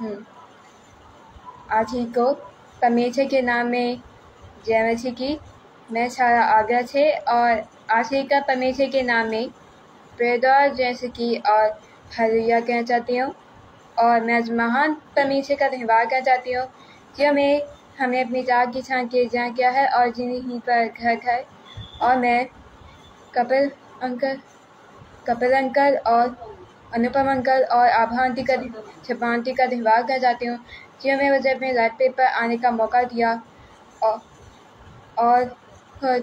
हम्म। ही को परमेश्वर के नाम में जय मसीह की मैं सारा आगरा से और ही का परमेश्वर के नाम में प्रेदौर जैसे की और हरिया कहना चाहती हूँ और मैं आज महान परमेश्वर का त्यौहार करना चाहती हूँ जो हमें हमने अपनी जाग की छान के जहाँ किया है और जिन्हीं पर घर घर और मैं कपिल अंकल कपिल अंकल और अनुपम अंकल और आभा आंटी का छपा आंटी का त्यौहार करना चाहती हूँ। जिन्होंने मुझे अपने लाइफ पे पर आने का मौका दिया। और और,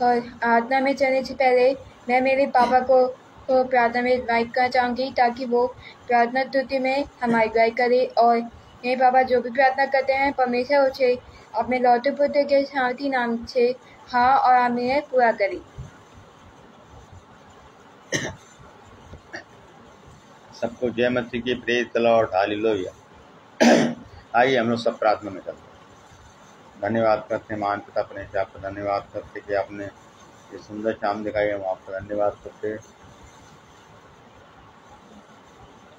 आराधना में चलने से पहले मैं मेरे पापा को प्रार्थना में इन्वाइट करना चाहूँगी ताकि वो प्रार्थना स्तुति में हमारी गाय करे और मेरे पापा जो भी प्रार्थना करते हैं परमेश्वर उसे अपने लौटे पुत्र के शांति नाम से हाँ और आमीन पूरा करी। सबको जय मसीह की, प्रेज तलॉट हालेलुया। आइए हम लोग सब प्रार्थना में चलते धन्यवाद करते हैं मान पिता अपने से, आपका धन्यवाद करते कि आपने ये सुंदर शाम दिखाई, हम आपका धन्यवाद करते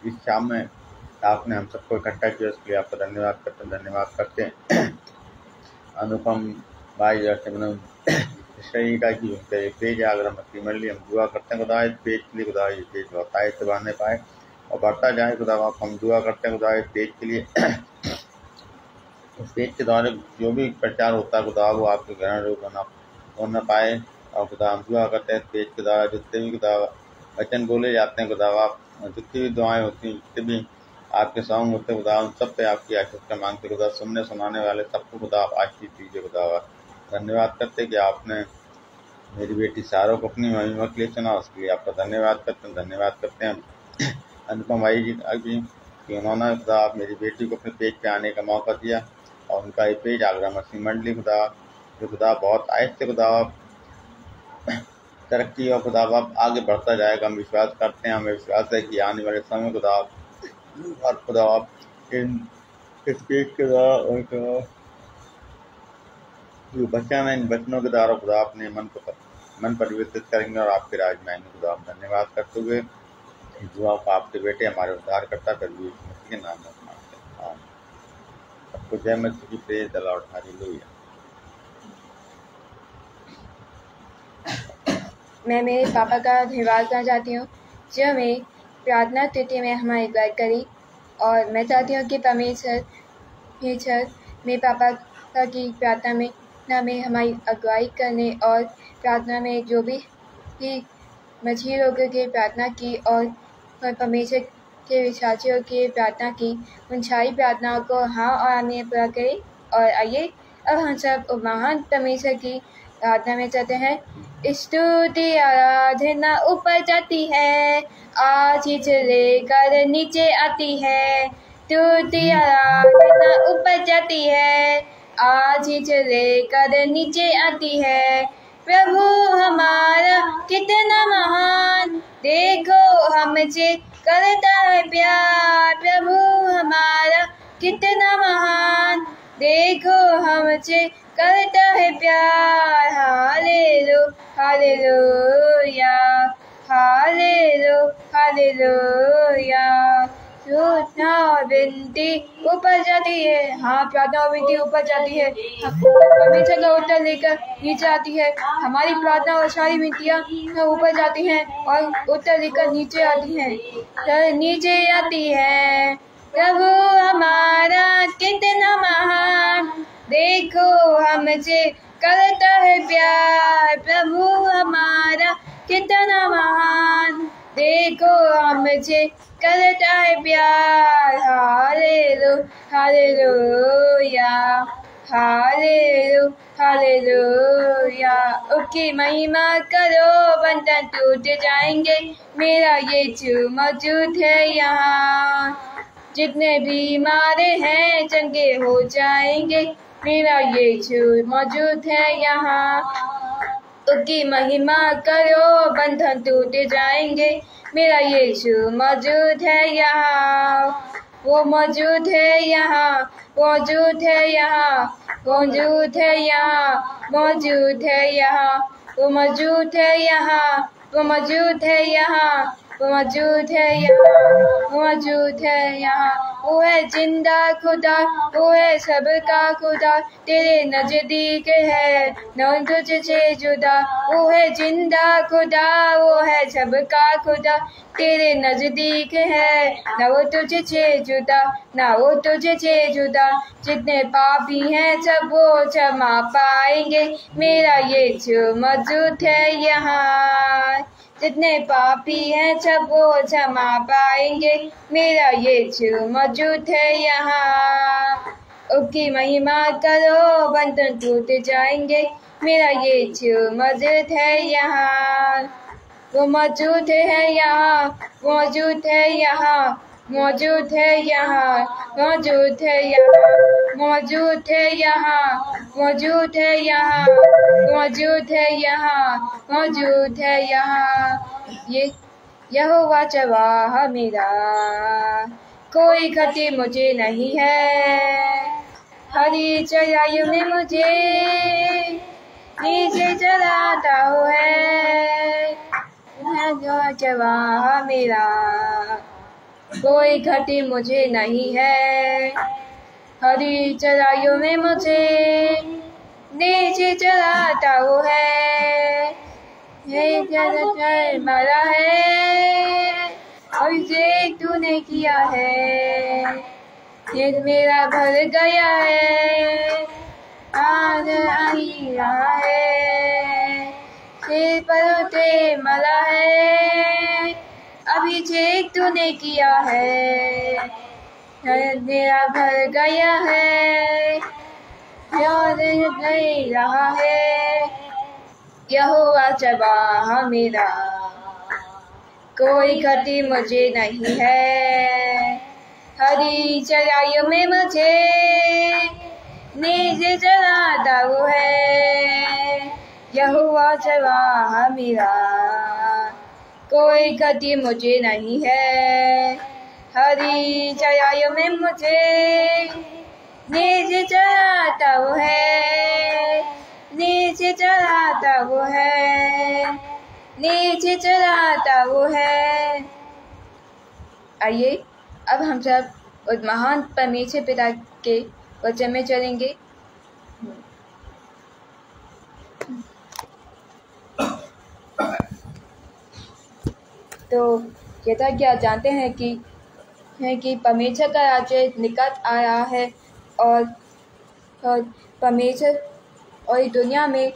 इस शाम में आपने हम सबको इकट्ठा किया उसके लिए आपका धन्यवाद करते हैं, धन्यवाद करते हैं। अनुपम भाई जैसे शरीर का की उनके पेज आगरा मछली मंडली हम दुआ करते हैं खुदा पेज के लिए खुदा ये पेज बताए से बांधने पाए। और बढ़ता जाए खुदा आप हम दुआ करते हैं खुदा इस के लिए इस के द्वारा जो भी प्रचार होता है, खुदा वो आपके ग्रहण रूप बना हो न पाए। और खुदा हम दुआ करते हैं पेज के द्वारा, जितने भी खुदा वचन बोले जाते हैं, खुदा आप, जितनी भी दुआएँ होती हैं, जितने भी आपके सॉन्ग होते हैं, खुदा उन सब पे आपकी आशीष का मांगते खुदा सुनने सुनाने वाले सबको खुदा आप आशीष दीजिए, खुदा धन्यवाद करते कि आपने मेरी बेटी सारों को अपनी महिमा के लिए चुना, उसके लिए आपका धन्यवाद करते हैं, धन्यवाद करते हैं। अनुपम भाई जी अभी कि उन्होंने खुदा मेरी बेटी को अपने पेज पे आने का मौका दिया और उनका ये पेज आगरा मसीह मंडली खुदा, जो खुदा बहुत आहिस्ते खुदा तरक्की और खुदा आप आगे बढ़ता जाएगा। हम विश्वास करते हैं, हमें विश्वास है कि आने वाले समय खुदा और खुदा आप इन इस पेज के द्वारा जो बचन है, इन बचनों के द्वारा खुदा अपने मन को मन परिवर्तित करेंगे और आपके राज में आएँगे खुदा धन्यवाद करते हुए दुआ को आपके बेटे हमारे उद्धार करता कर के नाम में मांगते हैं। सबको जय मसीह की प्रेज दला उठारी लोहिया मैं मेरे पापा का धन्यवाद करना चाहती हूँ। जो हमें प्रार्थना तिथि में हमारी गाइड करी, और मैं चाहती हूँ कि परमेश्वर परमेश्वर मेरे पापा का की प्रार्थना में, ना में हमारी अगुवाई करने और प्रार्थना में जो भी मछली लोगों की प्रार्थना की और परमेश्वर के विश्वासियों की प्रार्थना की। उन सारी प्रार्थनाओं को हाँ और आने पूरा करें और आइए, अब हम सब महान परमेश्वर की प्रार्थना में चाहते हैं। स्तुति आराधना ऊपर जाती है, आज ही लेकर नीचे आती है। स्तुति आराधना ऊपर जाती है, आज ही लेकर नीचे आती है। प्रभु हमारा कितना महान। देखो हमसे करता है प्यार। प्रभु हमारा कितना महान। देखो हमसे करता है प्यार। हाले लो हाले लो या हाले लो हाले लो या विनती ऊपर जाती है। हाँ प्रार्थना और विनती ऊपर जाती है। हमेशा उत्तर लेकर नीचे आती है। हमारी प्रार्थना और सारी विनतियाँ ऊपर जाती हैं और उत्तर लेकर नीचे आती हैं। नीचे आती है। प्रभु हमारा कितना महान। देखो हमसे करता है प्यार। प्रभु हमारा कितना महान। देखो हमसे करता है प्यार। हाले लो हाले लो या हाले लो हाले लो या उसकी महिमा करो बंधन टूट जाएँगे। मेरा ये चू मौजूद है यहाँ। जितने बीमार हैं, चंगे हो जाएँगे। मेरा ये यीशु मौजूद है यहाँ। उसकी महिमा करो, बंधन टूट जाएँगे। मेरा यीशु मौजूद है यहाँ। वो मौजूद है यहाँ, मौजूद है यहाँ, मौजूद है यहाँ, मौजूद है यहाँ। वो मौजूद है यहाँ, वो मौजूद है यहाँ। वो मौजूद है यहाँ वो मौजूद है यहाँ। वो है ज़िंदा खुदा, वो है सबका खुदा। तेरे नज़दीक है, न तुझसे जुदा। वो है ज़िंदा खुदा, वो है सबका खुदा। तेरे नज़दीक है, न वो तुझसे जुदा, ना वो तुझसे जुदा। जितने पापी हैं सब वो क्षमा पाएँगे। मेरा ये जो मौजूद है यहाँ। जितने पापी हैं वो क्षमा पाएँगे। मेरा ये जो मौजूद है यहाँ। उसकी महिमा करो, बंधन टूट जाएँगे। मेरा ये जो मौजूद है यहाँ। वो मौजूद है यहाँ, मौजूद है यहाँ। मौजूद है यहाँ, मौजूद है यहाँ, मौजूद है यहाँ, मौजूद है यहाँ, मौजूद है यहाँ, मौजूद है यहाँ। ये, यहोवा चवाह मेरा कोई गति मुझे नहीं है। हरी चराइयों में मुझे, नीचे चलाता है जवाह मेरा कोई घटी मुझे नहीं है। हरी चराइयों में मुझे नीचे चलाता वो है। ये मारा है और इसे तूने किया है। ये मेरा भर गया है। आज आई रहा है। सिर पर मला है। अभी चेक तूने किया है मेरा भर गया है रहा है, यहोवा मेरा। कोई खती मुझे नहीं है, हरी चराइयों में मुझे नीचे चलाता वो है यहुआ चबाह मेरा। कोई गति मुझे नहीं है। हरी चराइयों में मुझे नीचे चढ़ाता वो है। नीचे चढ़ाता वो है। नीचे चढ़ाता वो है। आइए, अब हम सब उस महान परमेश्वर पिता के वचन में चलेंगे। तो जैसा कि आप जानते हैं कि है कि परमेश्वर का राज्य निकट आ रहा है और, और परमेश्वर और इस दुनिया में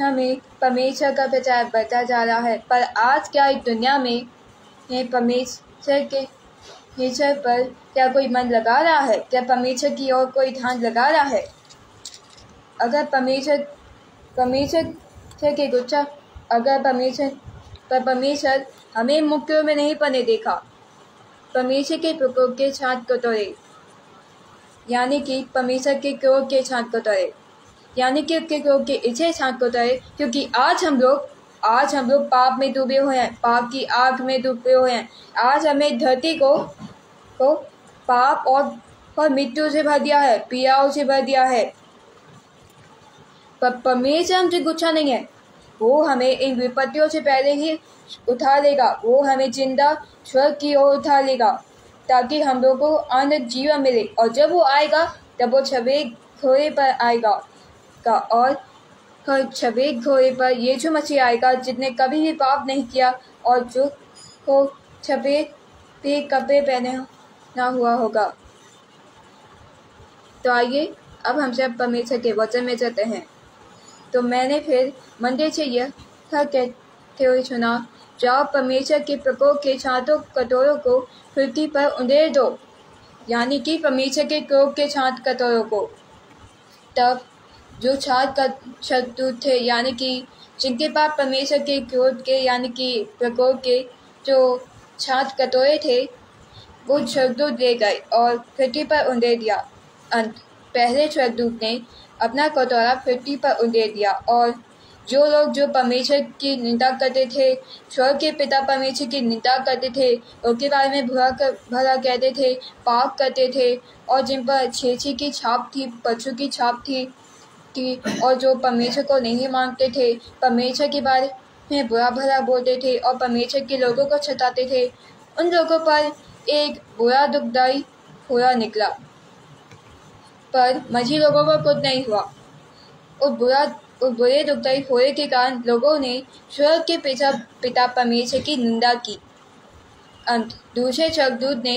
हमें परमेश्वर का प्रचार बढ़ता जा रहा है। पर आज क्या इस दुनिया में परमेश्वर के परमेश्वर पर क्या कोई मन लगा रहा है? क्या परमेश्वर की ओर कोई ध्यान लगा रहा है? अगर परमेश्वर परमेश्वर के गुच्छा अगर परमेश्वर पर परमेश्वर हमें मुक्तियों में नहीं पने देखा। परमेश्वर के प्रकोप के छात को तोड़े यानी कि परमेश्वर के क्रोध के छात को तोड़े यानी कि उसके क्रोध के इच्छे छात को तोड़े क्योंकि आज हम लोग, आज हम लोग पाप में डूबे हुए हैं, पाप की आग में डूबे हुए हैं। आज हमें धरती को को पाप और और मृत्यु से भर दिया है, पीड़ाओं से भर दिया है। पर परमेश्वर हमसे गुच्छा नहीं है। वो हमें इन विपत्तियों से पहले ही उठा लेगा। वो हमें ज़िंदा, स्वर्ग की ओर उठा लेगा, ताकि हम लोग को आनंद जीवन मिले। और जब वो आएगा, तब वो छबे घोड़े पर आएगा। का और छबे घोड़े पर ये जो मछली आएगा, जिसने कभी भी पाप नहीं किया और जो को छबे पे कपड़े पहने ना हुआ होगा। तो आइए, अब हम सब परमेश्वर के वचन में जाते हैं। तो मैंने फिर मंदिर से यह था कहते हुए सुना, जाओ परमेश्वर के प्रकोप के छातों कटोरों को पृथ्वी पर उंडेर दो, यानी कि परमेश्वर के क्रोध के छात कटोरों को। तब जो छात का शत्रु थे, यानी कि जिनके पास परमेश्वर के क्रोध के, यानी कि प्रकोप के जो छात कटोरे थे, वो स्वर्गदूत ले गए और पृथ्वी पर उंडेर दिया। अंत। पहले स्वर्गदूत ने अपना कटोरा पृथ्वी पर उंडेर दिया और जो लोग जो परमेश्वर की निंदा करते थे, स्वर्ग के पिता परमेश्वर की निंदा करते थे, उनके बारे में बुरा कर, भला कहते थे, पाप करते थे और जिन पर छेछी की छाप थी, पशु की छाप थी थी और जो परमेश्वर को नहीं मानते थे, परमेश्वर के बारे में बुरा भला बोलते थे और परमेश्वर के लोगों को छताते थे, उन लोगों पर एक बुरा दुखदाई हुआ निकला। पर मझी लोगों को कुछ नहीं हुआ। और बुरा और बुरे दुखदाई होने के कारण लोगों ने स्वर्ग के पिता पिता परमेश्वर की निंदा की। अंत, दूसरे स्वर्गदूत ने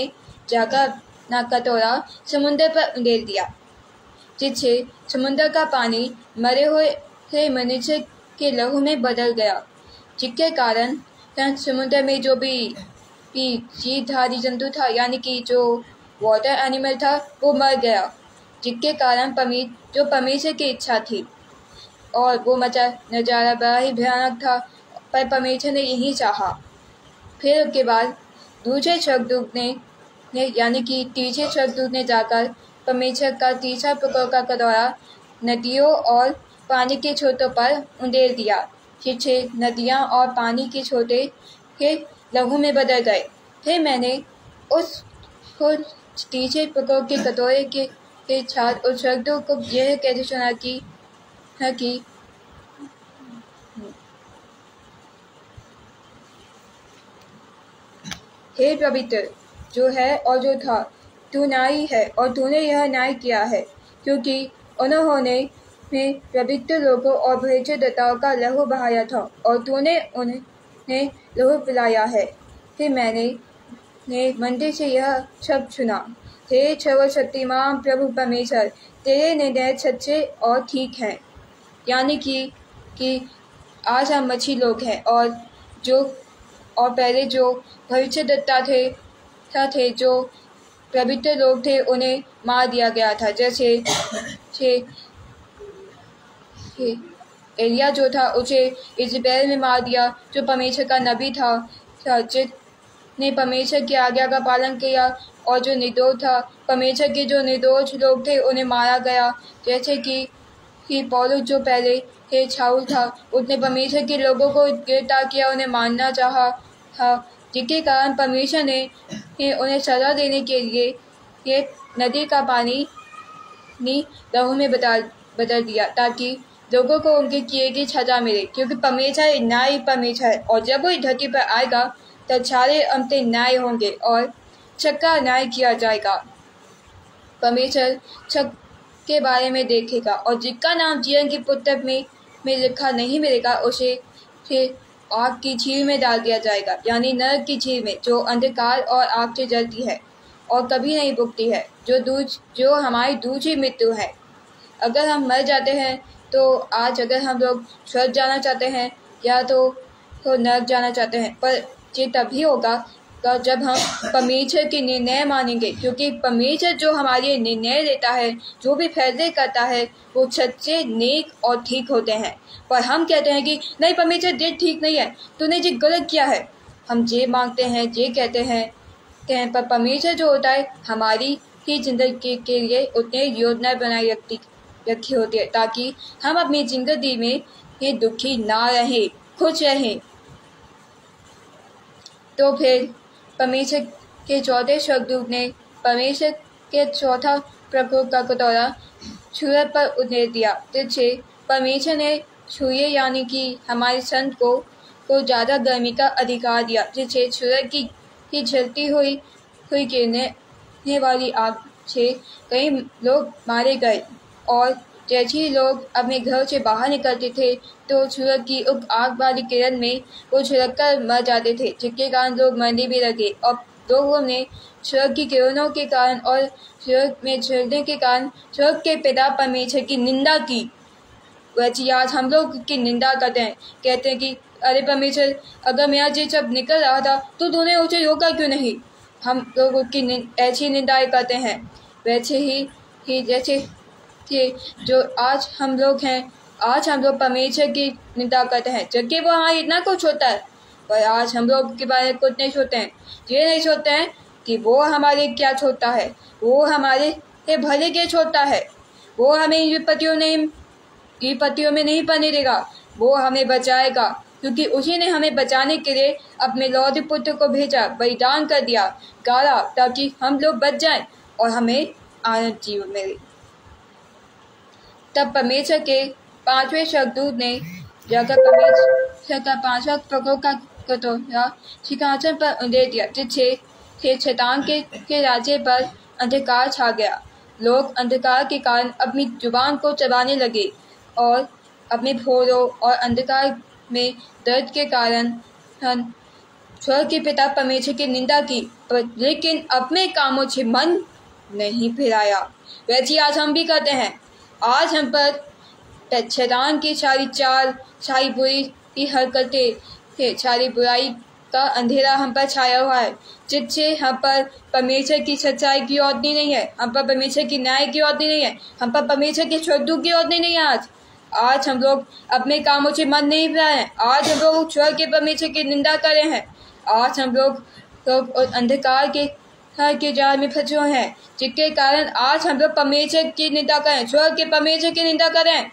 जाकर ना कटोरा, समुद्र पर उंडेल दिया, जिससे समुद्र का पानी मरे हुए मनुष्य के लहू में बदल गया, जिसके कारण समुद्र में जो भी जीवधारी जंतु था, यानी कि जो वाटर एनिमल था, वो मर गया। जिसके कारण पमी जो परमेश्वर की इच्छा थी। और वो मचा नज़ारा बड़ा ही भयानक था पर परमेश्वर ने यही चाहा। फिर उसके बाद दूसरे स्वर्गदूत ने, ने यानी कि तीसरे स्वर्गदूत ने जाकर परमेश्वर का तीसरा प्रकार का कटोरा नदियों और पानी के छोटों पर उंडेल दिया। जिससे नदियाँ और पानी के छोटे के लहू में बदल गए। फिर मैंने उस तीसरे प्रकार के कटोरे के, के साथ उस स्वर्गदूत को यह कहते सुना कि, है कि हे पवित्र, जो है और जो था, तू न्याय है और तूने यह न्याय किया है, क्योंकि उन्होंने में पवित्र लोगों और भेजे दत्ताओं का लहू बहाया था और तूने उन्हें लहू पिलाया है। फिर मैंने, ने मंदिर से यह शब्द सुना। हे सर्वशक्तिमान प्रभु परमेश्वर, तेरे निर्णय सच्चे और ठीक हैं। यानी कि कि आज हम मच्छी लोग हैं और जो, और पहले जो भविष्य दत्ता थे था थे, जो पवित्र लोग थे, उन्हें मार दिया गया था। जैसे छे एलिया जो था, उसे इजबैल में मार दिया, जो परमेश्वर का नबी था ने परमेश्वर की आज्ञा का पालन किया और जो निर्दोष था, परमेश्वर के जो निर्दोष लोग थे, उन्हें मारा गया। जैसे कि कि पौलुस जो पहले हे छाउल था, उसने परमेश्वर के लोगों को गिरफ़्तार किया, उन्हें मानना चाहा था। जिसके कारण परमेश्वर ने उन्हें सजा देने के लिए, ये नदी का पानी, नी लहू में बदल बदल दिया, ताकि लोगों को उनके किए की सजा मिले। क्योंकि परमेश्वर न्याय परमेश्वर और जब वो धरती पर आएगा, तब सारे अंतिम न्याय होंगे, और छक्का न्याय किया जाएगा। परमेश्वर छक के बारे में देखेगा और जिसका नाम जीवन की पुस्तक में में लिखा नहीं मिलेगा उसे फिर आग की झील में डाल दिया जाएगा यानी नरक की झील में जो अंधकार और आग से जलती है और कभी नहीं बुकती है जो दूज जो हमारी दूसरी मृत्यु है। अगर हम मर जाते हैं तो आज अगर हम लोग स्वर्ग जाना चाहते हैं या तो, तो नरक जाना चाहते हैं पर ये तभी होगा तो जब हम परमेश्वर के निर्णय मानेंगे, क्योंकि परमेश्वर जो हमारे निर्णय लेता है, जो भी फैसले करता है, वो सच्चे, नेक और ठीक होते हैं। पर हम कहते हैं कि, नहीं, परमेश्वर, ये ठीक नहीं है। तूने जी गलत किया है। हम ये मांगते हैं, ये कहते हैं कहें पर परमेश्वर जो होता है, हमारी ही ज़िंदगी के लिए उतने योजना बनाई रखती, रखी होती है, ताकि हम अपनी ज़िंदगी में ये दुखी ना रहें, खुश रहें। तो फिर परमेश्वर के चौथे स्वर्गदूत ने परमेश्वर के चौथा प्रकोप का कटोरा सूरत पर उतर दिया। जिससे परमेश्वर ने छुए यानी कि हमारे संत को को ज़्यादा गर्मी का अधिकार दिया जिससे सूरज की की जलती हुई हुई गिरने वाली आग से कई लोग मारे गए और जैसे ही लोग अपने घर से बाहर निकलते थे तो सूरज की उग आग वाली किरण में वो छिड़क कर मर जाते थे, जिसके कारण लोग मरने भी लगे। और लोगों ने सूरज की किरणों के कारण और सूरज में छिड़कने के कारण सूरज के पिता परमेश्वर की निंदा की। वैसे आज हम लोग की निंदा करते हैं। कहते हैं कि, अरे परमेश्वर, अगर मेरा ये जब निकल रहा था तो तूने उसे रोका क्यों नहीं? हम लोग उसकी ऐसी निंदाएँ करते हैं। वैसे ही ही जैसे थे जो आज हम लोग हैं, आज हम लोग परमेश्वर की निंदा करते हैं। जबकि वो हाँ इतना कुछ होता है, पर आज हम लोग के बारे में कुछ नहीं सोचते हैं। ये नहीं सोचते हैं कि वो हमारे क्या छोड़ता है, वो हमारे भले के छोड़ता है। वो हमें विपत्तियों नहीं, विपत्तियों में नहीं पड़ने देगा, वो हमें बचाएगा। क्योंकि उसी ने हमें बचाने के लिए अपने लौद पुत्र को भेजा, बलिदान कर दिया, गाला, ताकि हम लोग बच जाएँ और हमें आनंद जीवन मिले तब परमेश्वर के पाँचवें शब्दूत ने जाकर परमेश्वर तथा पांचवा प्रकोप का कटोरा सिंहासन पर उंडेर दिया जिससे थे शैतान के, के राज्य पर अंधकार छा गया। लोग अंधकार के कारण अपनी ज़ुबान को चबाने लगे और अपने भोरों और अंधकार में दर्द के कारण स्वर्ग के पिता परमेश्वर की निंदा की पर लेकिन अपने कामों से मन नहीं फिराया। वैसे आज हम भी करते हैं। आज हम पर शैतान की सारी चाल, सारी बुरी की हरकतें सारी बुराई का अंधेरा हम पर छाया हुआ है, जिससे हम पर परमेश्वर की सच्चाई की रोशनी नहीं है, हम पर परमेश्वर की न्याय की रोशनी नहीं है, हम पर परमेश्वर के श्रद्धु की रोशनी नहीं है आज। आज हम लोग अपने कामों से मन नहीं पाए हैं, आज हम लोग स्वर के परमेश्वर की निंदा कर हैं, आज हम लोग लोग अंधकार के हर के जाल में फंसे हुए हैं जिसके कारण आज हम लोग परमेश्वर की निंदा करें स्वर के परमेश्वर की निंदा करें।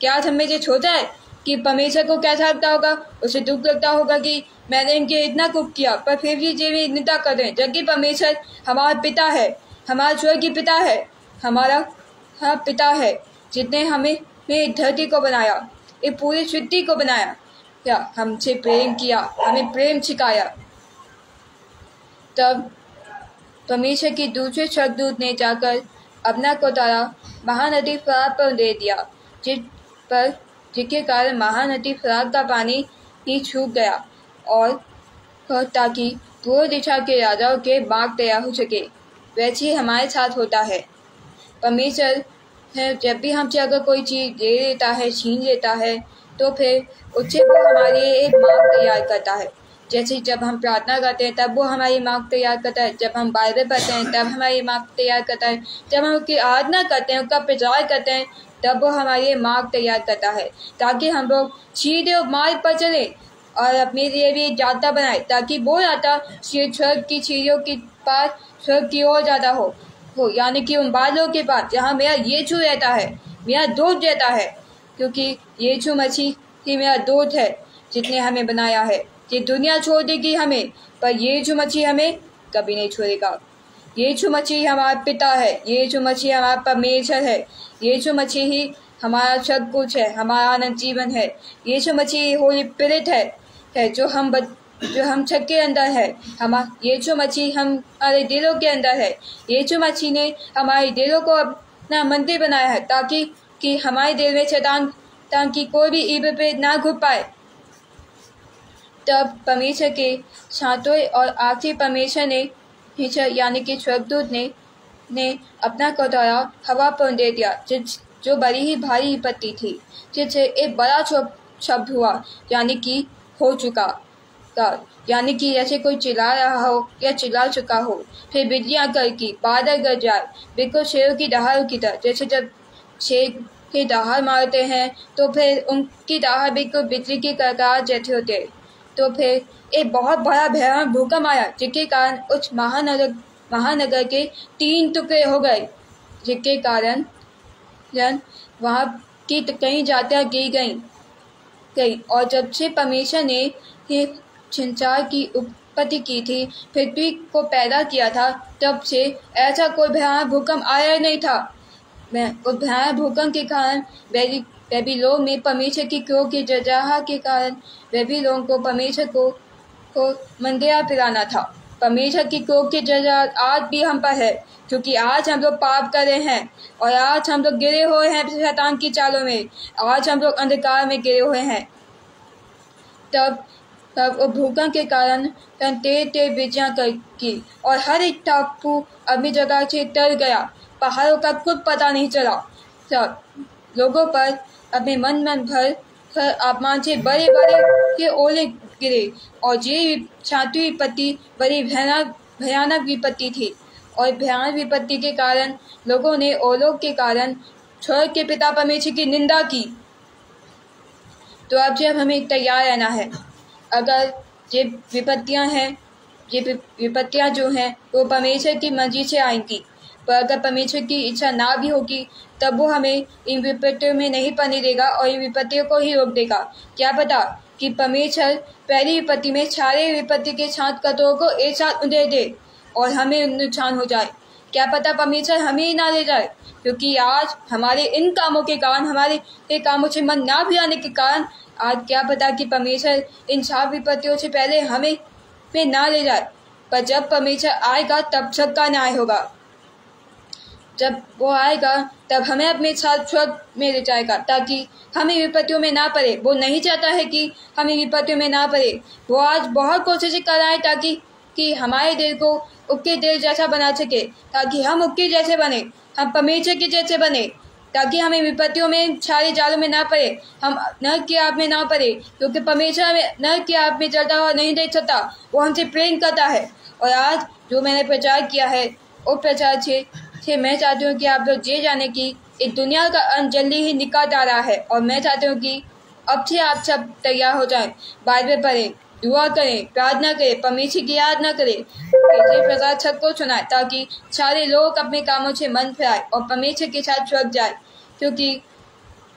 क्या हमें जो छोटा है कि परमेश्वर को कैसा लगता होगा? उसे दुख लगता होगा कि मैंने इनके इतना कुछ किया, पर फिर भी जीवी निंदा कर जबकि परमेश्वर हमारा पिता है, हमारा स्वर की पिता है, हमारा हाँ पिता है जितने हमें मेरी धरती को बनाया एक पूरी सृष्टि को बनाया। या हमसे प्रेम किया, हमें प्रेम सिखाया। तब परमेश्वर की दूसरे शब्दूत ने जाकर अपना कोतारा महानदी फराग पर दे दिया, जिस पर, जिसके कारण महानदी फराग का पानी ही छूट गया और ताकि पूर्व दिशा के राजाओं के बाग तैयार हो सके। वैसे ही हमारे साथ होता है। परमेश्वर है, जब भी हमसे अगर कोई चीज़ दे देता है, छीन लेता है तो फिर उससे हमारे एक मार्ग तैयार करता है। जैसे जब हम प्रार्थना करते हैं, तब वो हमारी मार्ग तैयार करता है। जब हम बाइबल पढ़ते हैं, तब हमारी मार्ग तैयार करता है। जब हम उसकी आराधना करते हैं, उसका प्रचार करते हैं, तब वो हमारे मार्ग तैयार करता है, ताकि हम लोग सीधे मार्ग पर चले और अपने लिए भी एक बनाए, ताकि वो जाता स्वर्ग की सीढ़ियों के पास, स्वर्ग की ओर ज़्यादा हो। हो, यानी कि उन बादलों के पास, जहाँ मेरा यीशु रहता है, मेरा दूध रहता है, क्योंकि यीशु मसीह ही मेरा दूध है, जिसने हमें बनाया है। ये दुनिया छोड़ देगी हमें पर यीशु मसीह हमें कभी नहीं छोड़ेगा। यीशु मसीह हमारा पिता है यीशु मसीह हमारा परमेश्वर है यीशु मसीह ही हमारा सब कुछ है हमारा आनंद जीवन है। यीशु मसीह होली पीड़ित है, है जो हम बद, जो हम छत के अंदर है। हम यीशु मसीह हमारे दिलों के अंदर है। यीशु मसीह ने हमारे दिलों को अपना मंदिर बनाया है ताकि कि हमारे दिल में शैतान ताकि कोई भी ईब पे ना घुट पाए। तब परमेश्वर के सातवें और आखिरी परमेश्वर ने यानी कि स्वर्गदूत ने ने अपना कटोरा हवा पर दे दिया जिस जो बड़ी ही भारी विपत्ति थी, जिससे एक बड़ा शब्द हुआ, यानी कि हो चुका का यानी कि जैसे कोई चिल्ला रहा हो या चिल्ला चुका हो, फिर बिजलियाँ कर की, बादल गर जाए, बिल्कुल शेरों की दहाड़ की तरह, जैसे जब शेर की दहाड़ मारते हैं तो फिर उनकी दहाड़ बिल्कुल बिजली की करकार जैसे होते तो फिर एक बहुत बड़ा भयानक भूकंप आया, जिसके कारण उस महानगर महानगर के तीन टुकड़े हो गए, जिसके कारण जन वहाँ की कई जातियाँ गिर गई गई। और जब से परमेश्वर ने संसार की उत्पत्ति की थी, पृथ्वी को पैदा किया था, तब से ऐसा कोई भयानक भूकंप आया नहीं था। उस भूकंप के कारण लोग में परमेश्वर की क्रोध की जजाहा के कारण लोगों को परमेश्वर को को मंदिरा पिलाना था। परमेश्वर की क्रोध की जजा आज भी हम पर है, क्योंकि आज हम लोग पाप कर रहे हैं, और आज हम लोग गिरे हुए हैं शैतान की चालों में। आज हम लोग अंधकार में गिरे हुए हैं। तब तब भूकंप के कारण तेज तेज बिजलियाँ की, और हर एक टापू अपनी जगह से टर गया। पहाड़ों का कुछ पता नहीं चला। सब लोगों पर अपने मन मन भर कर आसमान से बड़े बड़े के ओले गिरे और ये छाती विपत्ति बड़ी भयानक भयानक विपत्ति थी। और भयानक विपत्ति के कारण लोगों ने ओलों के कारण छोड़ के पिता परमेश्वर की निंदा की। तो अब जब हमें तैयार रहना है, अगर ये विपत्तियाँ हैं, ये विपत्तियाँ जो हैं, वो परमेश्वर की मर्ज़ी से आएँगी। पर अगर परमेश्वर की इच्छा ना भी होगी, तब वो हमें इन विपत्तियों में नहीं पढ़ने देगा और इन विपत्तियों को ही रोक देगा। क्या पता कि परमेश्वर पहली विपत्ति में सारे विपत्ति के छात कतों को एक साथ उधेर दे और हमें नुकसान हो जाए। क्या पता परमेश्वर हमें ही ना ले जाए, क्योंकि आज हमारे इन कामों के कारण, हमारे ये कामों से मन ना भी आने के कारण, आज क्या पता कि परमेश्वर इन सात विपत्तियों से पहले हमें में ना ले जाए। पर जब परमेश्वर आएगा, तब सबका न्याय होगा। जब वो आएगा, तब हमें अपने साथ स्वर्ग में ले जाएगा, ताकि हमें विपत्तियों में ना पड़े। वो नहीं चाहता है कि हमें विपत्तियों में ना पड़े। वो आज बहुत कोशिश कर रहा है ताकि, कि हमारे दिल को उसके दिल जैसा बना सके, ताकि हम उसके जैसे बने, हम परमेश्वर के जैसे बने, ताकि हमें विपत्तियों में, सारे जालों में ना पड़े। हम न की आप में ना पड़े, क्योंकि परमेश्वर हमें न की आप में चलता हुआ नहीं देख सकता, वो हमसे प्रेम करता है। और आज जो मैंने प्रचार किया है, वो प्रचार से से मैं चाहती हूँ कि आप लोग ये जाने कि इस दुनिया का अंत जल्दी ही निकट आ रहा है और मैं चाहती हूँ कि अब से आप सब तैयार हो जाएँ बाइबल पढ़ें, दुआ करें, प्रार्थना करें, परमेश्वर की याद न करें इसी प्रकार सबको सुनाए, ताकि सारे लोग अपने कामों से मन फिराए और परमेश्वर के साथ स्वर्ग जाए। क्योंकि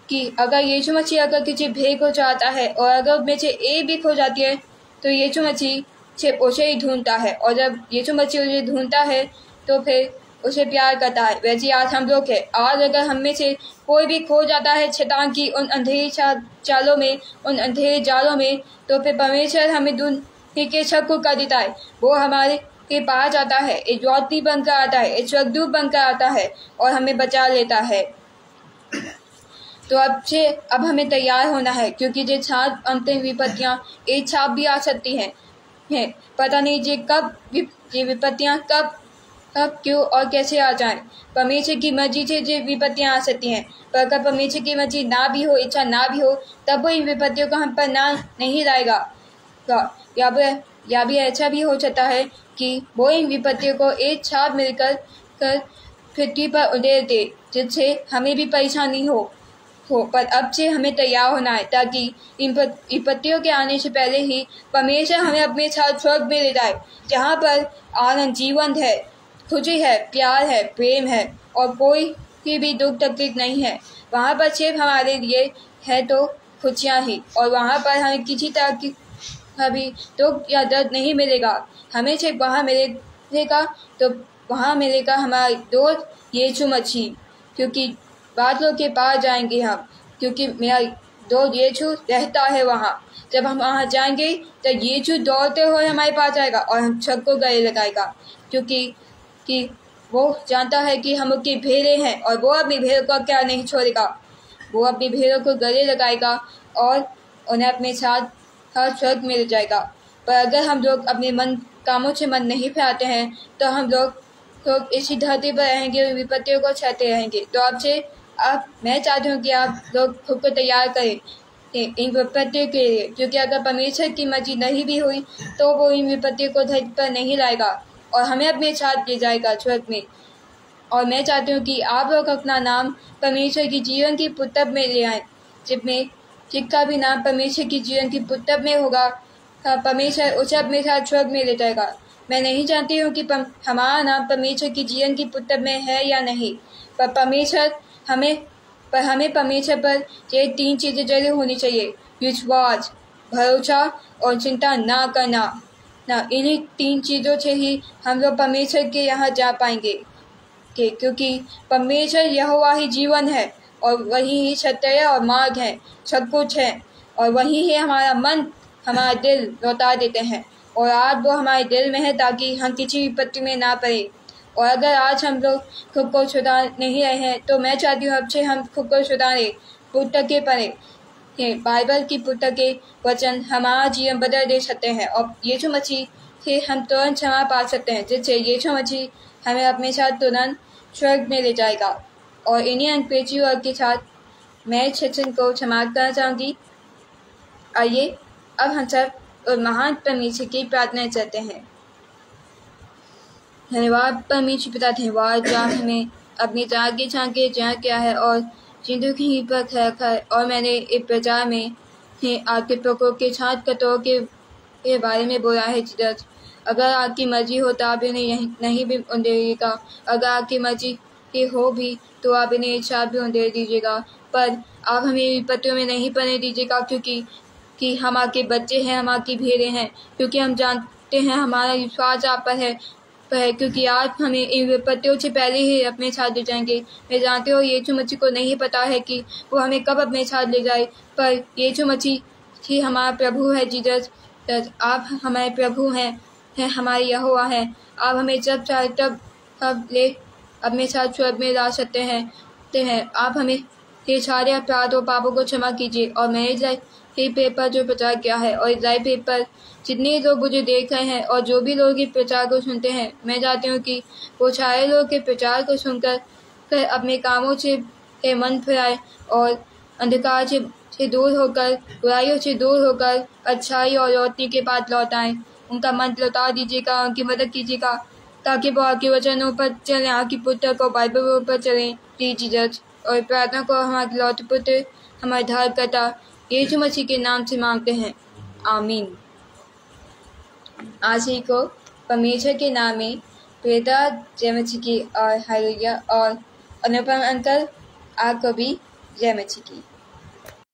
कि अगर यीशु मसीह अगर किसी भेद हो जाता है और अगर में से एक भी खो जाती है तो यीशु मसीह से उसे ही ढूंढता है और जब यीशु मसीह उसे ढूंढता है तो फिर उसे प्यार करता है। वैसे आज हम लोग है। आज अगर हम में से कोई भी खो जाता है शैतान की उन अंधेरी चालों में, उन अंधेरे जालों में तो फिर परमेश्वर हमें दुनिया के शक को कर देता है। वो हमारे के पास आता है। एक ज्योति बनकर आता है। एक स्वर्गदूत बनकर आता है और हमें बचा लेता है। तो अब से अब हमें तैयार होना है, क्योंकि जो छाप अंतिम विपत्तियाँ एक छाप भी आ सकती हैं। है। पता नहीं ये कब ये विपत्तियाँ कब कब क्यों और कैसे आ जाएँ? परमेश्वर की मर्ज़ी से जो विपत्तियाँ आ सकती हैं। पर अगर परमेश्वर की मर्ज़ी ना भी हो, इच्छा ना भी हो, तब वो इन विपत्तियों का हम पर ना, नहीं लाएगा। या फिर या भी ऐसा भी हो सकता है कि वो इन विपत्तियों को एक छाप मिलकर, कर, पृथ्वी पर उड़ेल दे, जिससे हमें भी परेशानी हो हो, पर अब से हमें तैयार होना है, ताकि इन विपत्तियों के आने से पहले ही परमेश्वर हमें अपने साथ स्वर्ग में ले जाए, जहाँ पर आनंद जीवन है। खुशी है, प्यार है, प्रेम है और कोई की भी दुख तकलीफ़ नहीं है। वहाँ पर सिर्फ़ हमारे लिए है तो खुशियाँ ही और वहाँ पर हमें किसी तरह की कभी दुख या दर्द नहीं मिलेगा। हमें सिर्फ़ वहाँ मिलेगा तो वहाँ मिलेगा हमारा दोस्त यीशु मछी क्योंकि बादलों के पास जाएँगे हम, क्योंकि मेरा दोस्त यीशु रहता है वहाँ। जब हम वहाँ जाएँगे तो यीशु दौड़ते हुए हमारे पास आएगा और हम सबको गले लगाएगा, क्योंकि कि वो जानता है कि हम उसकी भेड़े हैं और वो अपनी भेड़ों को क्या नहीं छोड़ेगा। वो अपनी भेड़ों को गले लगाएगा और उन्हें अपने साथ हर स्वर्ग मिल जाएगा। पर अगर हम लोग अपने मन, कामों से मन नहीं फैलाते हैं तो हम लोग लोग इसी धरती पर रहेंगे विपत्तियों को छहते रहेंगे। तो आपसे आप, मैं चाहती हूँ कि आप लोग खुद को तैयार करें इन विपत्तियों के लिए। क्योंकि अगर परमेश्वर की मर्ज़ी नहीं भी हुई तो वो इन विपत्तियों को धरती पर नहीं लाएगा। और हमें अपने साथ ले जाएगा स्वर्ग में। और मैं चाहती हूँ कि आप लोग अपना नाम परमेश्वर की जीवन की पुस्तक में ले आए जिसमें जिसका भी नाम परमेश्वर की जीवन की पुस्तक में होगा हाँ, परमेश्वर उसे अपने साथ स्वर्ग में ले जाएगा। मैं नहीं जानती हूँ कि हमारा नाम परमेश्वर की जीवन की पुस्तक में है या नहीं पर परमेश्वर हमें पर हमें परमेश्वर पर ये तीन चीज़ें ज़रूर होनी चाहिए। विश्वास भरोसा और चिंता ना करना। ना, इन्हीं तीन चीज़ों से ही हम लोग परमेश्वर के यहाँ जा पाएँगे। के क्योंकि परमेश्वर यह ही जीवन है, और वही ही सत्य और मार्ग है, सब कुछ है, और वही ही हमारा मन, हमारा दिल लौटा देते हैं, और आज वो हमारे दिल में है ताकि हम किसी विपत्ति में ना पड़े। और अगर आज हम लोग खुद को सुधार नहीं रहे हैं तो मैं चाहती हूँ अब से हम खुद को सुधारें पुस्तकें पढ़ें बाइबल की पुस्तकें वचन हमारा जीवन बदल दे सकते हैं। और यीशु मसीह से हम तुरंत क्षमा पा सकते हैं, जिससे यीशु मसीह हमें अपने साथ तुरंत स्वर्ग में ले जाएगा। और इन्हीं अंग्रेज़ी वर्ग के साथ मैं सचिन को क्षमा करना चाहूँगी। आइए, अब हम सब और महान परमेश्वर की प्रार्थना करते हैं। धन्यवाद, परमेश्वर पिता, धन्यवाद। जहाँ हमें अपनी जागे झांके जहाँ क्या है और ज़िंदगी पर रखा है और मैंने प्रचार में ही आपके प्रकोप के छात कतों के, के बारे में बोला है जिदत अगर आपकी मर्ज़ी हो तो आप इन्हें नहीं, नहीं भी उंडेगा अगर आपकी मर्ज़ी की हो भी तो आप इन्हें इच्छा भी उंडेर दीजिएगा। पर आप हमें विपत्तियों में नहीं पढ़ने दीजिएगा क्योंकि कि हम आपके बच्चे हैं हम आपकी भेड़े हैं। क्योंकि हम जानते हैं हमारा विश्वास आप पर है है, क्योंकि आप हमें विपत्तियों से पहले ही अपने साथ ले जाएँगे। मैं जानते हो, ये मच्छी को नहीं पता है कि वो हमें कब अपने साथ ले जाए, पर ये मच्छी ही हमारा प्रभु है, जीजस। आप हमारे प्रभु हैं हैं हमारे यहोवा हैं। आप हमें जब चाहे तब अब ले अपने साथ स्वर्ग में ला सकते हैं हैं। आप हमें ये सारे अपराध और पापों को क्षमा कीजिए और मेरे ये पेपर जो प्रचार किया है और इसराइल पेपर जितने लोग मुझे देख रहे हैं और जो भी लोग इस प्रचार को सुनते हैं, मैं चाहती हूँ कि वो सारे लोग के प्रचार को सुनकर कर अपने कामों से मन फिराए और अंधकार से से दूर होकर, बुराइयों से दूर होकर, अच्छाई और रोशनी के पास लौट उनका मन लौटा दीजिएगा, उनकी मदद कीजिएगा, ताकि वो आपके वचनों पर चलें आपकी पुत्र को बाइबल पर चलें। Please Jesus. और प्रार्थना को हमारे लौट पुत्र हमारे धार करता यीशु मसीह के नाम से मांगते हैं। आमीन। आज ही को परमेश्वर के नाम में प्रेता जय मछी की, और हरिया और अनुपम अंकल आपको भी जय मछी की।